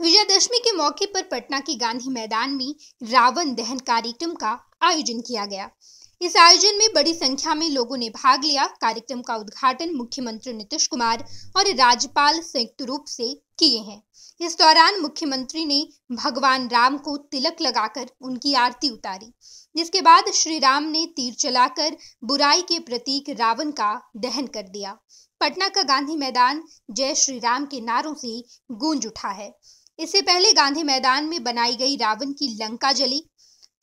विजयदशमी के मौके पर पटना के गांधी मैदान में रावण दहन कार्यक्रम का आयोजन किया गया। इस आयोजन में बड़ी संख्या में लोगों ने भाग लिया। कार्यक्रम का उद्घाटन मुख्यमंत्री नीतीश कुमार और राज्यपाल संयुक्त रूप से किए हैं। इस दौरान मुख्यमंत्री ने भगवान राम को तिलक लगाकर उनकी आरती उतारी। जिसके बाद श्री राम ने तीर चलाकर बुराई के प्रतीक रावण का दहन कर दिया। पटना का गांधी मैदान जय श्री राम के नारों से गूंज उठा है। इससे पहले गांधी मैदान में बनाई गई रावण की लंका जली।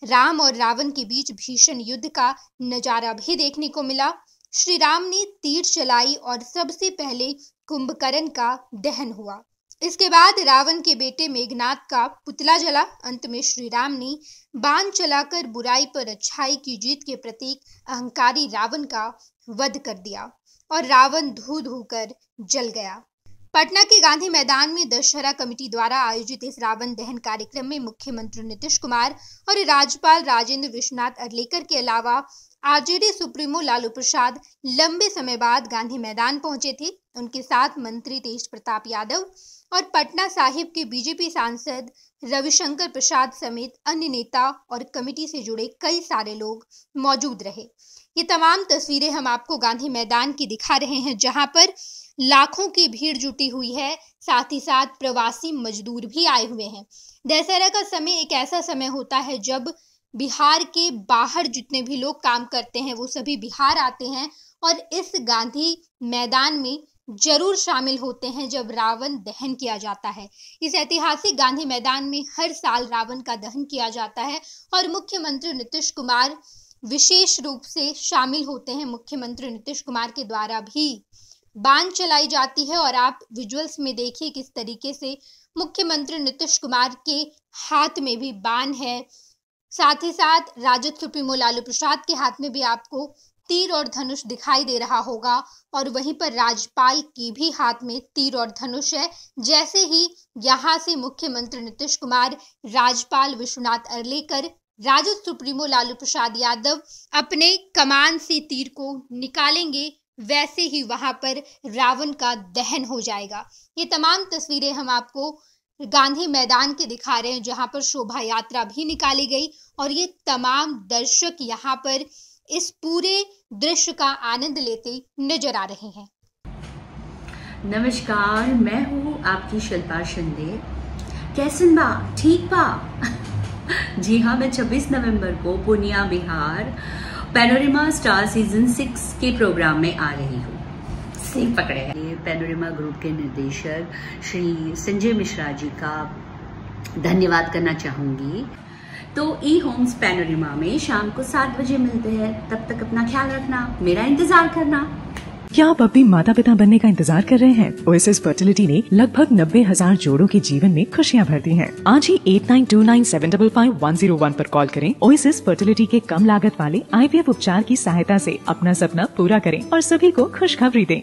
राम और रावण के बीच भीषण युद्ध का नज़ारा भी देखने को मिला। श्री राम ने तीर चलाई और सबसे पहले कुंभकर्ण का दहन हुआ। इसके बाद रावण के बेटे मेघनाथ का पुतला जला। अंत में श्री राम ने बाण चलाकर बुराई पर अच्छाई की जीत के प्रतीक अहंकारी रावण का वध कर दिया और रावण धू धू कर जल गया। पटना के गांधी मैदान में दशहरा कमेटी द्वारा आयोजित इस रावण दहन कार्यक्रम में मुख्यमंत्री नीतीश कुमार और राज्यपाल राजेंद्र विश्वनाथ अरलेकर के अलावा आरजेडी सुप्रीमो लालू प्रसाद लंबे समय बाद गांधी मैदान पहुँचे थे। उनके साथ मंत्री तेज प्रताप यादव और पटना साहिब के बीजेपी सांसद रविशंकर प्रसाद समेत अन्य नेता और कमेटी से जुड़े कई सारे लोग मौजूद रहे। ये तमाम तस्वीरें हम आपको गांधी मैदान की दिखा रहे हैं, जहाँ पर लाखों की भीड़ जुटी हुई है, साथ ही साथ प्रवासी मजदूर भी आए हुए हैं। दशहरा का समय एक ऐसा समय होता है जब बिहार के बाहर जितने भी लोग काम करते हैं, वो सभी बिहार आते हैं और इस गांधी मैदान में ज़रूर शामिल होते हैं जब रावण दहन किया जाता है। इस ऐतिहासिक गांधी मैदान में हर साल रावण का दहन किया जाता है और मुख्यमंत्री नीतीश कुमार विशेष रूप से शामिल होते हैं। मुख्यमंत्री नीतीश कुमार के द्वारा भी बाँध चलाई जाती है और आप विजुअल्स में देखिए किस तरीके से मुख्यमंत्री नीतीश कुमार के हाथ में भी बाण है। साथ ही साथ राजद सुप्रीमो लालू प्रसाद के हाथ में भी आपको तीर और धनुष दिखाई दे रहा होगा और वहीं पर राज्यपाल की भी हाथ में तीर और धनुष है। जैसे ही यहाँ से मुख्यमंत्री नीतीश कुमार, राज्यपाल विश्वनाथ अरलेकर, राजद सुप्रीमो लालू प्रसाद यादव अपने कमान से तीर को निकालेंगे वैसे ही वहाँ पर रावण का दहन हो जाएगा। ये तमाम तस्वीरें हम आपको गांधी मैदान के दिखा रहे हैं, जहाँ पर शोभा यात्रा भी निकाली गई और ये तमाम दर्शक यहाँ पर इस पूरे दृश्य का आनंद लेते नज़र आ रहे हैं। नमस्कार, मैं हूँ आपकी शिल्पा शिंदे। कैसन बा? ठीक बा? जी हाँ मैं 26 नवंबर को Purnia, Bihar panorama star season six के प्रोग्राम में आ रही हूँ। सही पकड़े हैं। पेनोरिमा ग्रुप के निर्देशक श्री संजय मिश्रा जी का धन्यवाद करना चाहूँगी। तो ई होम्स पेनोरिमा में शाम को सात बजे मिलते हैं। तब तक अपना ख्याल रखना, मेरा इंतज़ार करना। क्या आप अब भी माता पिता बनने का इंतज़ार कर रहे हैं? ओएसएस फर्टिलिटी ने लगभग नब्बे हज़ार जोड़ो के जीवन में खुशियाँ भर दी है। आज ही eight nine two nine seven double five one zero one आरोप कॉल करें। ओएसएस फर्टिलिटी के कम लागत वाले आईवीएफ उपचार की सहायता ऐसी अपना सपना पूरा करें और सभी को खुशखबरी दें।